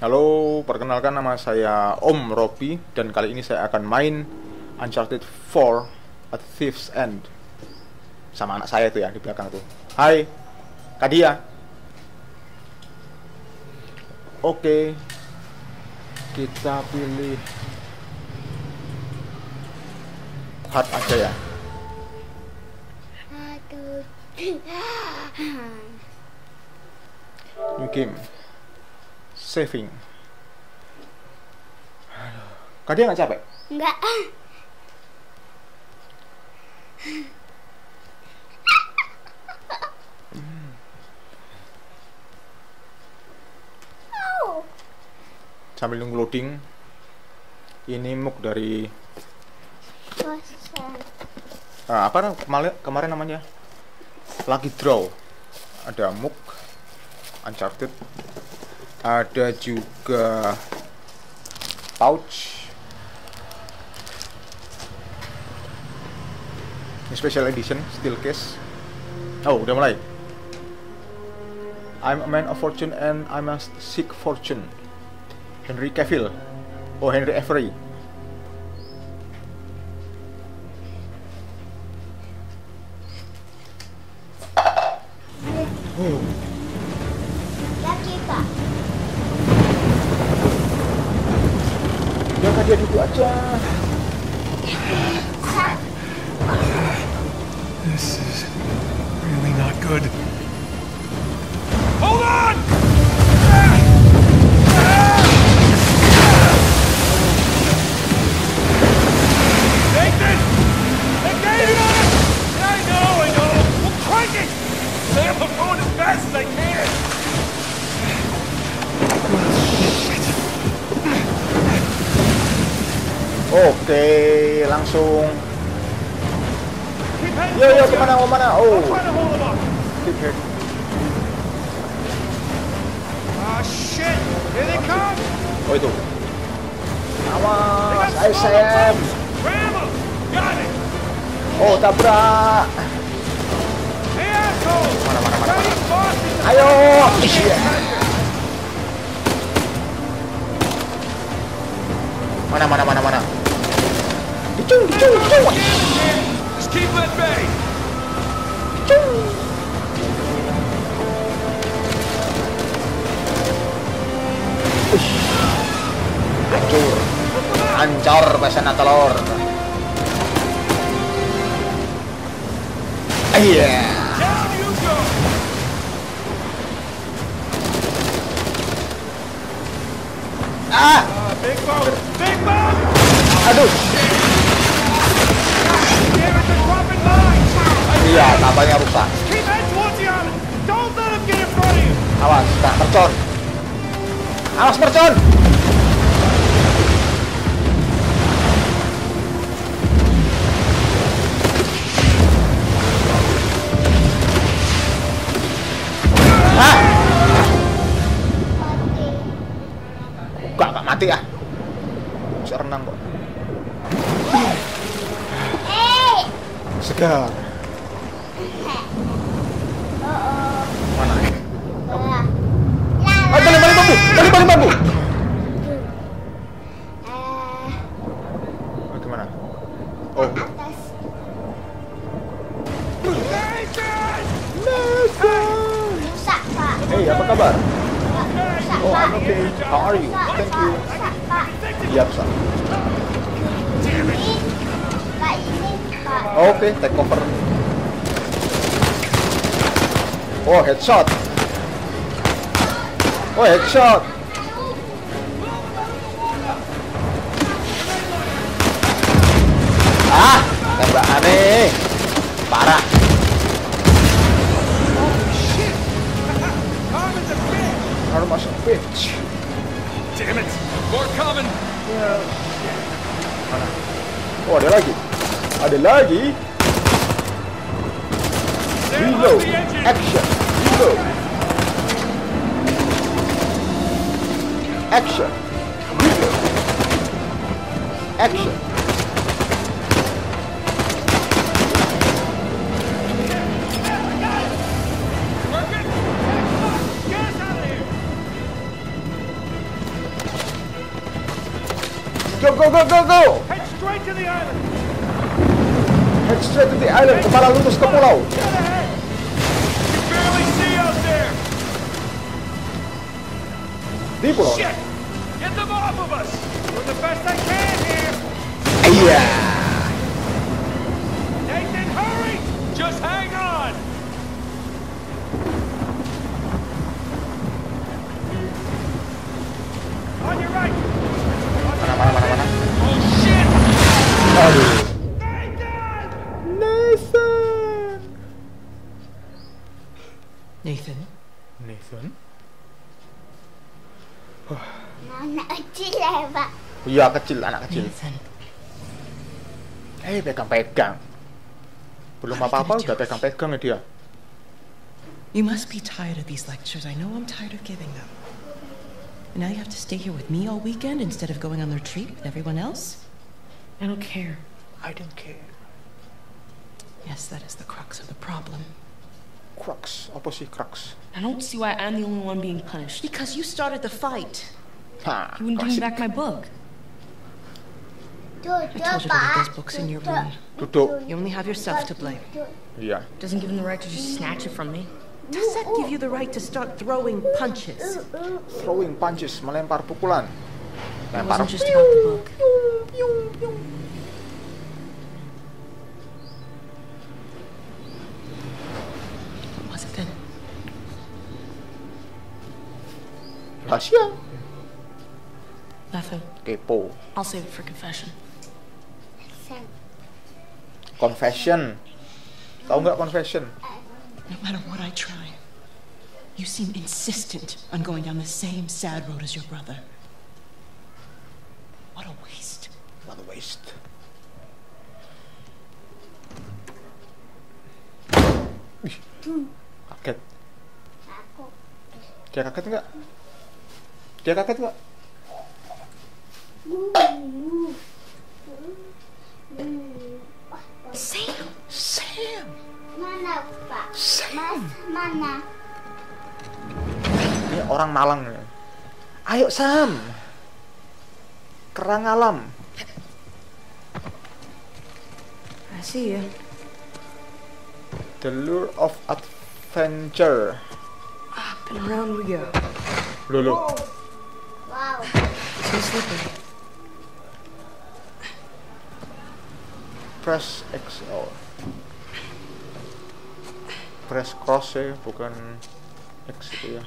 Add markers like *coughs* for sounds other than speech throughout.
Halo, perkenalkan nama saya Om Robi dan kali ini saya akan main Uncharted 4 at Thief's End sama anak saya itu ya di belakang tuh. Hai, Kadia. Oke, kita pilih hard aja ya. Aduh. New game. Saving. Kadia nggak capek? Enggak. Au. Sambil nunggu loading. Ini muk dari ah, apa kemarin kemarin namanya? Lucky Draw. Ada muk Uncharted. Ada juga pouch. Ini special edition steel case. Oh, udah mulai. I'm a man of fortune and I must seek fortune. Henry Cavill. Oh, Henry Avery. Oh, Lagi pak. dia duduk aja. This is really not good. Hold on! Oke, langsung. Yo yo ke mana ke mana? Oh, keep here. Ah, shit! Here they come! Oh itu. Awas, it! Oh tabrak. Mana mana mana. Ayo. Iya. Mana mana mana mana. Dicung dicung dicung. Just keep at bay! dicung. Ush. Hancur. Hancur telur. Iya. Ah, Uh, big! Big aduh. Front of you! Awas, tak mercon. Awas mercon. God. Oke, take over. Oh, headshot. Oh, headshot. Ah, tembak aneh. Parah. Bitch! Harus masuk pitch. Damn it! More coming! Mana? Oh, ada lagi. Ada lagi. Reload. goes the engine! Action. Reload. Action. Reload. Action. go, go, go, go! Head straight to the island. Head straight to the island. Kepala lurus ke pulau. Pulau. Shit! Get them off of us. Doing the best I can here. Iya. Iya, kecil, anak kecil. Nathan, Eh, pegang-pegang. Belum you apa-apa gonna udah pegang-pegang ya dia. you must be tired of these lectures. I know I'm tired of giving them. And now you have to stay here with me all weekend instead of going on the retreat with everyone else? I don't care. I don't care. Yes, that is the crux of the problem. Crux, apa sih crux? I don't see why I'm the only one being punished. Because you started the fight. Nah, You wouldn't give me back my book. Tuh, I told you to leave those books in your room. Duduk. You only have yourself to blame. Yeah. Doesn't give him the right to just snatch it from me. Does that give you the right to start throwing punches? Throwing punches, melempar pukulan. It Lempar. wasn't just about the book. What was it then? Rahasia. Nothing. Kepo. I'll save it for confession. Confession. Tahu nggak confession? No matter what I try, you seem insistent on going down the same sad road as your brother. What a waste. What a waste. Ih, kaget. Dia kaget nggak? Dia kaget nggak? Sam! Sam! Mana, Pak? Sam! Mas, mana? Ini orang Malang ya. Ayo Sam. Kerang alam. I see you. The lure of adventure. Up and around we go. Lulu. Wow. Too slippery. Press X. Oh. Press cross ya, bukan X itu ya.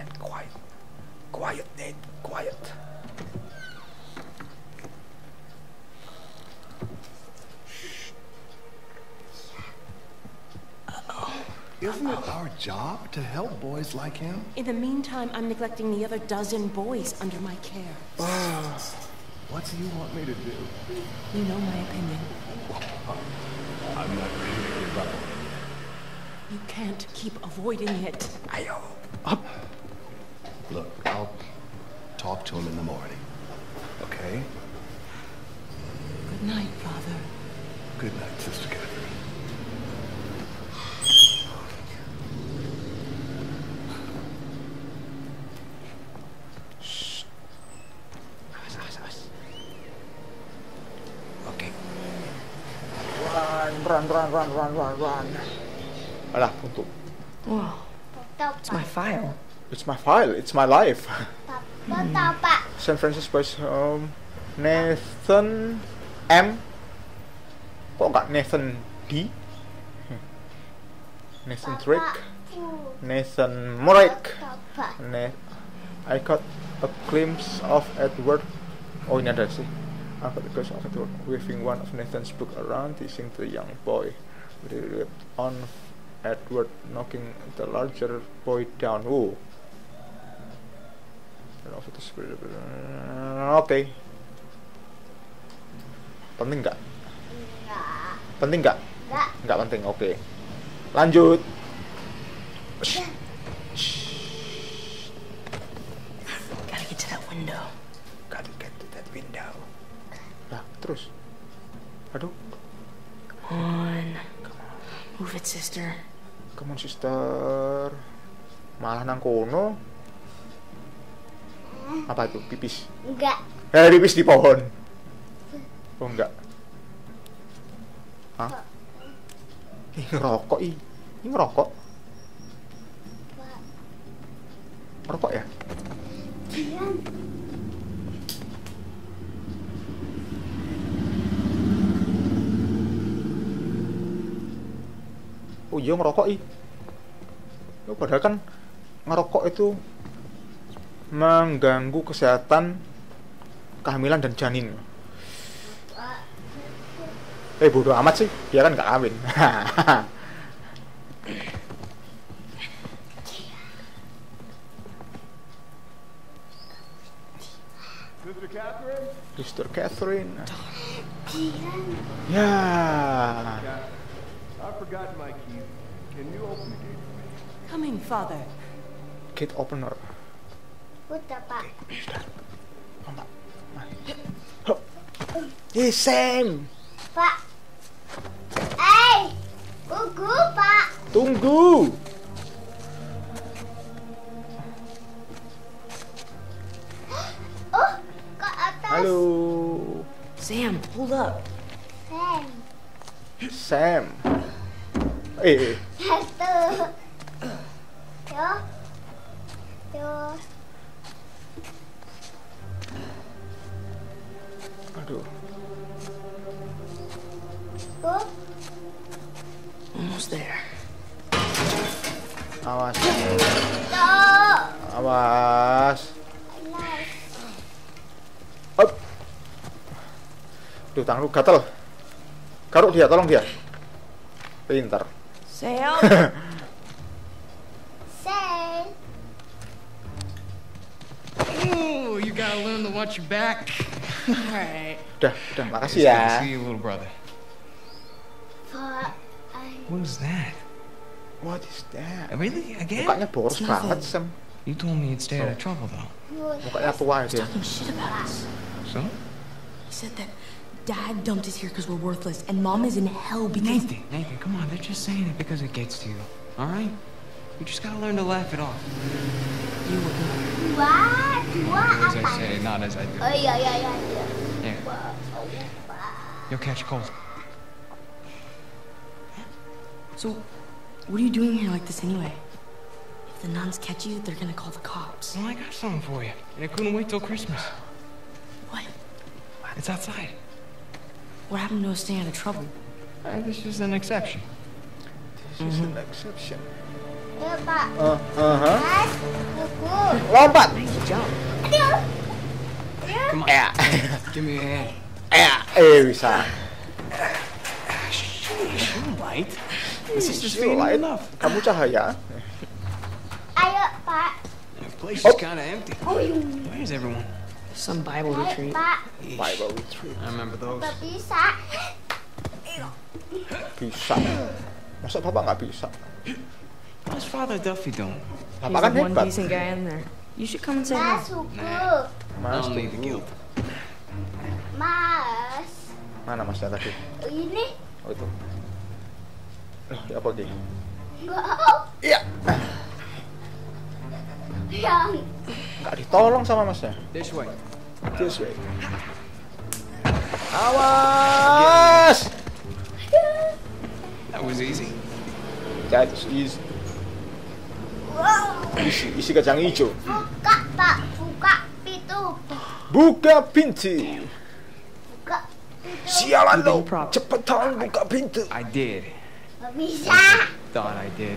And quiet. Quiet, Nate. Quiet. Isn't it our job to help boys like him? In the meantime, I'm neglecting the other dozen boys under my care. Uh, what do you want me to do? You know my opinion. I'm not ready to give up. You can't keep avoiding it. I Ayo. Up. Look, I'll talk to him in the morning. Okay? Good night, Father. Good night, Sister Catherine. Oke. Run, run, run, run, run, run, run. Alah, untuk. Wow. It's my file. It's my file, it's my life. Pak. San Francisco Boys um, Nathan M. Kok nggak Nathan D? Hmm. Nathan Drake. Nathan. Ne I got a glimpse of Edward. Oh ini ada sih. I got a glimpse of Edward waving one of Nathan's book around, teasing the young boy. It on Edward knocking the larger boy down. Oh. And of the spirit. Oke. Penting nggak? Enggak. Penting nggak? Enggak. Nggak penting. Oke. Lanjut. Gotta get to that window. Gotta get to that window. Lah, terus. Aduh, Come on. Move it, sister. come on sister. Malah nang kono. Apa itu? Pipis. Enggak. Eh, pipis di pohon. Oh, enggak. Hah? Ih, ngerokok ih. Ini ngerokok. Ngerokok ya? Diam. Oh iya ngerokok ih. Padahal kan ngerokok itu mengganggu kesehatan kehamilan dan janin. Eh bodoh amat sih, dia kan nggak kawin. *laughs* Sister Catherine? Sister Catherine. Diam. Ya. I've forgotten my keys. Can you open the gate for me? Coming, Father. Gate opener. Udah, Pak. Oh, Mbak. Hup. Eh, Sam. Pak. Eh. Gugu, Pak. Tunggu. Oh, ke atas. Halo. Sam, hold up. Sam. Sam. Eh, eh. Satu. Yo. Yo. Awas. Awas. Up. Duh, tangan lu gatel. Garuk dia, tolong dia. Pintar. Sam? *laughs* Sam. Ooh, you gotta learn to watch your back. Alright. Udah, udah, makasih ya. see you, little brother. I What is that? What is that? Really? Again? Mukanya boros It's banget, nothing. Sam. You told me you'd stay out of trouble, though. would. Mukanya tua dia. Talking shit about us. So? He said that Dad dumped us here because we're worthless, and Mom is in hell because. Nathan, Nathan, come on. They're just saying it because it gets to you. Alright? You just gotta learn to laugh it off. You wouldn't. Dua, dua As I say, not as I do. Oh iya iya iya. iya. Yeah. You'll catch cold. So, what are you doing here like this anyway? If the nuns catch you, they're gonna call the cops. Well, I got something for you. And I couldn't wait till Christmas. What? It's outside. What happened to us staying out of trouble? Uh, this is an exception. This is an exception. Ayo Pak. Uh, uh-huh. Mas, buku. Lompat. Aduh. Come on. Ya. Give me a hand. Ya, eh bisa. Light. This is just You're feeding light. enough. Kamu cahaya. Ayo Pak. The place Oh. is kind of empty. Where's everyone? Some Bible Ayo retreat. Pak. Bible retreat. I remember those. Bisa. Bisa. Masa bapak nggak bisa? What's Father Duffy doing? Bapak kan hebat. guy in there. You should come and say Mas, buku. I Mas, don't need the guilt. Mas. Mana masnya tadi? Ini. Oh itu. Ya apa lagi? Enggak. Iya. Yang. Nggak ditolong sama masnya. This way. This way. Awas! That was easy. That's easy. Wow. Isi, isi kacang hijau. Buka Pak. Buka pintu. Buka pintu. Buka pintu. Sialan lo. Cepetan buka pintu. I did. Nggak bisa. Thought I did.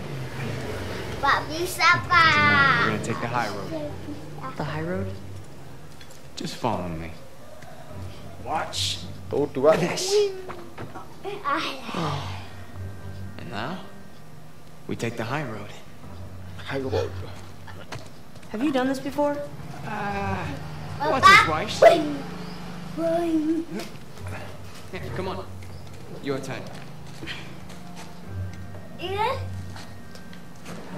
Pak bisa We're gonna take the high road. The high road? Just follow me. Watch. Tuh dua. *sighs* And now, we take the high road. High road. Have you done this before? Uh, Once or twice. Boing. Boing. Here, come on. Your turn. Ini.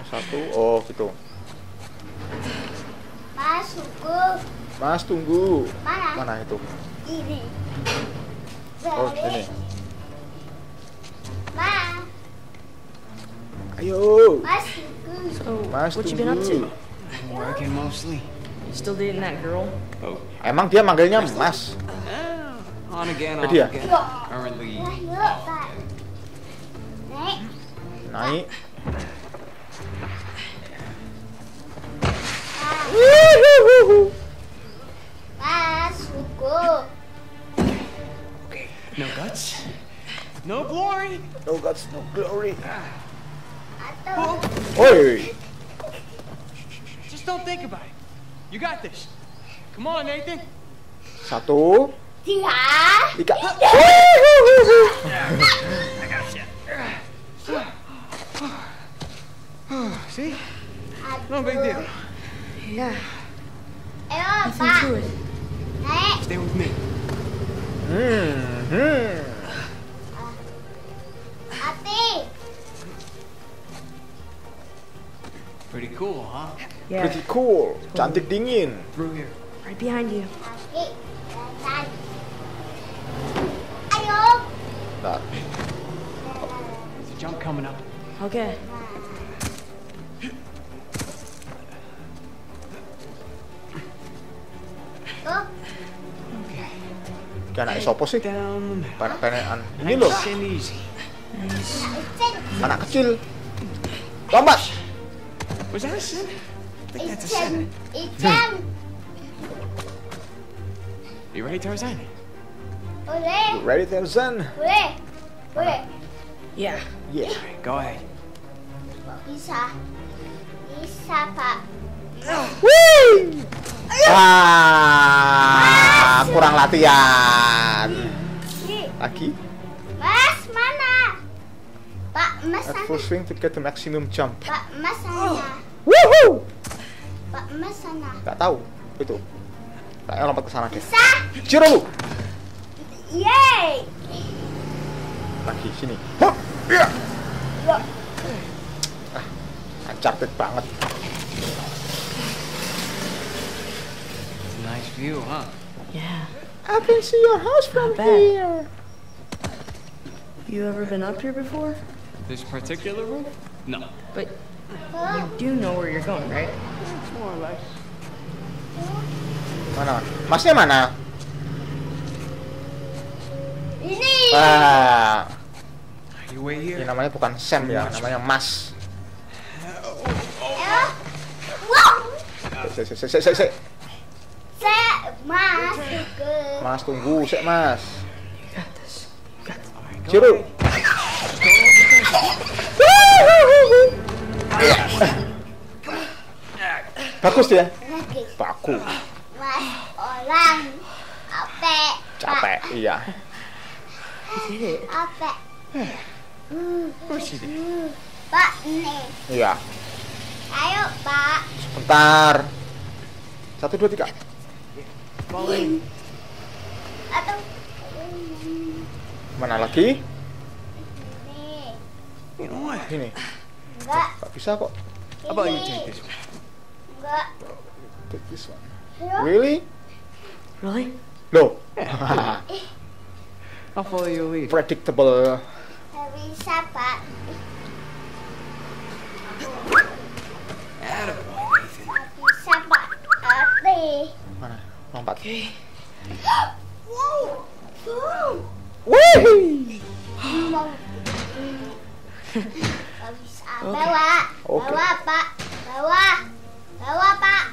Satu. Oh, gitu. Masukku. Mas tunggu. Mana? Mana itu? Ini. Oh, Dari- sini. Ma. Ayo. So, Mas what you been up tunggu. to? Working mostly. Still dating that girl? Oh, Emang dia manggilnya Mas? eh, on again, ya? again. Currently, Naik. Masukku. no guts, no glory. No guts, no glory. Atau Oi. Just don't think about it. You got this. Come on, Nathan. Satu. tiga. Tiga. See? No big deal. Yeah, Ayo, nothing Pak. to it. Stay with me. Hmm. hmm. Hati. Pretty cool, huh? Yeah, Pretty cool. Cantik dingin. Through here. right behind you. Kaki. Jalan. Ayo. Bentar. There's a jump coming up. Okay. Kayak anak sopo sih? Panek-panekan. Ini loh, anak kecil. Lompat. Was that a sin? I think that's a Icen. seven. Icen. You ready, Tarzan? Boleh. Ready Tarzan? Yeah. Yeah. Go ahead. Bisa. Bisa, Pak. Ah, kurang latihan. Lagi. Mas, mana? Pak, Mas At sana. full swing to get the maximum jump. Pak, Mas sana. Woohoo! Pak, Mas sana. Gak tahu. Itu. Kayaknya lompat ke sana deh. Bisa. Ciro lu. Yeay. Lagi sini. Hop. Iya. Ah, uncharted banget. It's a nice view, huh? Yeah. I can see your house from bet. here. You ever been up here before? This particular room? No. But you do know where you're going, right? More or less. Mana? Masnya mana? Ini. Ah, You wait ini here. namanya bukan Sam ya, namanya Mas. Ayo. Wow. Se, se, se, se, se, masuk ke. Mas tunggu, sek Mas. Ciro. Bagus ya? Bagus. Mas orang. Capek. Capek, iya. Capek. Pak, nih. Iya. Ayo, Pak. Bentar. Satu, dua, tiga. Atau. Mana lagi? You what? Ini. Enggak. Gak bisa kok. You Ini. take this one? Enggak. Take this one. Really? Really? Loh. I'll follow your lead. Predictable. Nggak bisa, Pak. Attaboy, Nathan. Nggak bisa, Pak. Tapi. Wow. Wih. Bisa. Bawa. Bawa, Pak. Bawa. Bawa, Pak.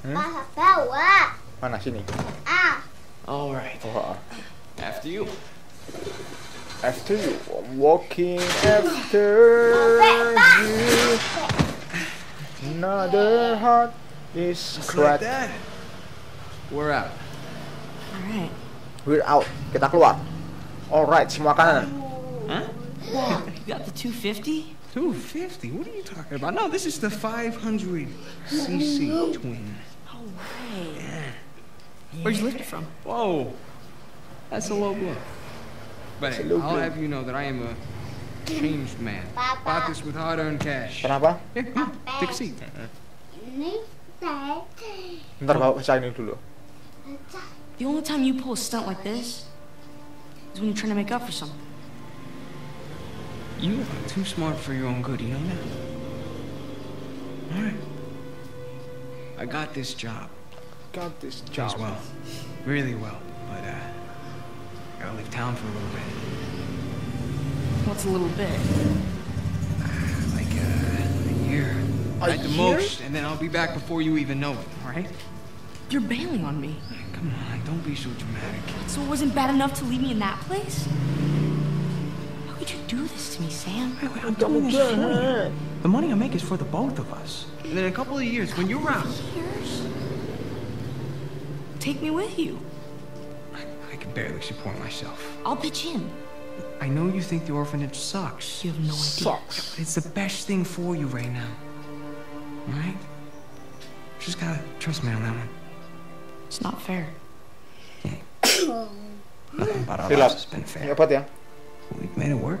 Hmm? Bawa. Mana sini? Ah. All right. Oh, After you. after you, I'm walking after you. Another heart is cracked. Like that. We're out. All right. We're out. Kita keluar. Alright, semua kanan. Huh? You got the 250? 250? What are you talking about? No, this is the 500cc twin. Oh, right. Where'd you lift it from? Whoa. That's a low blow. But hey, I'll have you know that I am a Changed man. Papa. Bought this with hard-earned cash. Kenapa? Yeah, come on, take a seat. Ini teh. Ntar bawa baca ini dulu. The only time you pull a stunt like this is when you're trying to make up for something. You are too smart for your own good, you know that? Alright. I got this job. Got this Pays well. Really well. But, uh, I gotta leave town for a little bit. What's a little bit? Like, uh, a year. A At the year? most, and then I'll be back before you even know it, alright? You're bailing on me. Come on, don't be so dramatic. So it wasn't bad enough to leave me in that place? How could you do this to me, Sam? I'm doing this for you. The money I make is for the both of us. And then in a couple of years, when you're out, Years? Take me with you. I can barely support myself. I'll pitch in. I know you think the orphanage sucks. You have no idea. Sucks. But it's the best thing for you right now. Alright? Just gotta trust me on that one. It's not fair. Nothing about *coughs* our Relax. lives has been Ini fair. obat ya. We've made it work.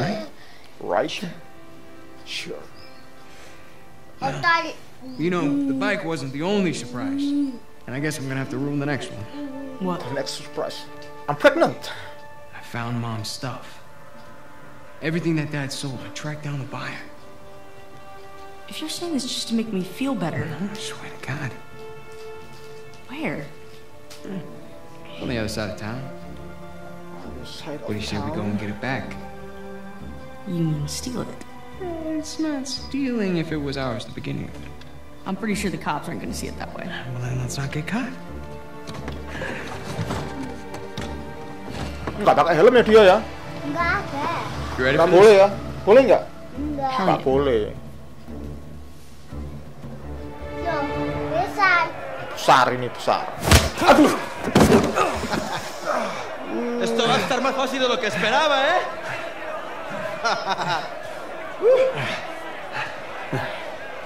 Right? Right. Sure. Otak. You know, the bike wasn't the only surprise. And I guess I'm gonna have to ruin the next one. What? The next surprise. I'm pregnant. I found mom's stuff. Everything that dad sold, I tracked down the buyer. If you're saying this just to make me feel better, I swear to God. Where? On the other side of town. Side What do you say we go and get it back? You mean steal it? Eh, it's not stealing if it was ours to begin with. I'm pretty sure the cops aren't gonna see it that way. Well, then let's not get caught. Nggak pakai helm ya dia ya? Enggak ada. You Nggak boleh ya? Boleh nggak? Enggak. Hell Nggak boleh. Besar ini besar. Aduh. Esto va a estar más fácil de lo que esperaba, ¿eh?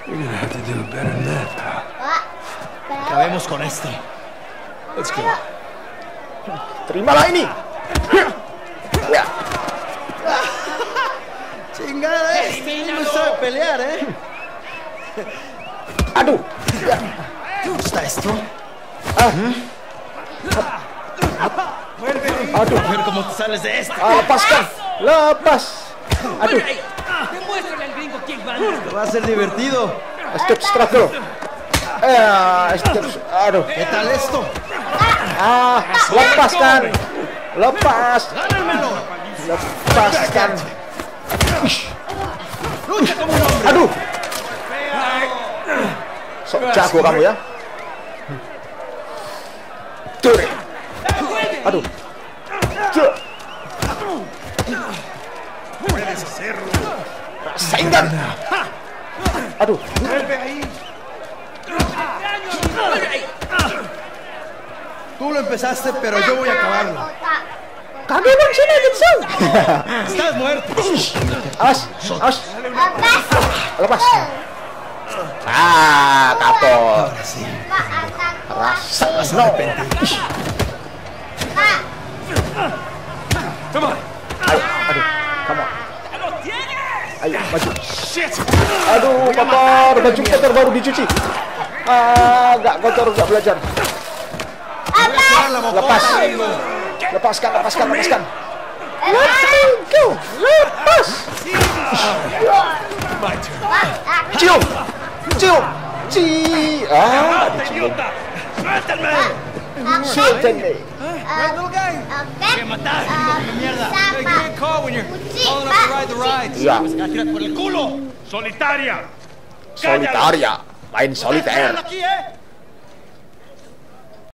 You're gonna have to do better than that, pal. Acabemos con esto. Let's go. Ini. Ya. Chingada, ¿eh? Este no sabe pelear, ¿eh? Aduh. ¿Te gusta esto? Ah. ¡Vuelve! A ver cómo te sales de ah, ¡A ah, ¡Demuéstrale al gringo quién ¡Va a ser divertido! ¡Escapstrato! ¡Ah! ah ¿Qué tal esto? ¡Ah! ¡La pascan! ¡La paz! ¡La ¡Lucha como octubre. ¡Atu! ¡Puedes hacerlo! ¡Sengan! ¡Vuelve ahí! Tú lo empezaste, pero yo voy a acabarlo. ¡Cambio con China Gibson! ¡Estás muerto! ¡Ah, capo! Rasa no. Pak. Come on. Ayo, aduh. Ayo, maju. Aduh, kotor. Baju kotor baru dicuci. Ah, nggak kotor, nggak belajar. Lepas. Lepaskan, lepaskan, lepaskan. Let go. Lepas. Cium. Cium. Ci. Ah, dicium. ¡Suéltenme! ¡Suéltenme! ¡Me mataste! You when you're calling up to ride the. Yeah. ¡Me ¡Solitaria! ¡Solitaria! ¡Va en solitaire!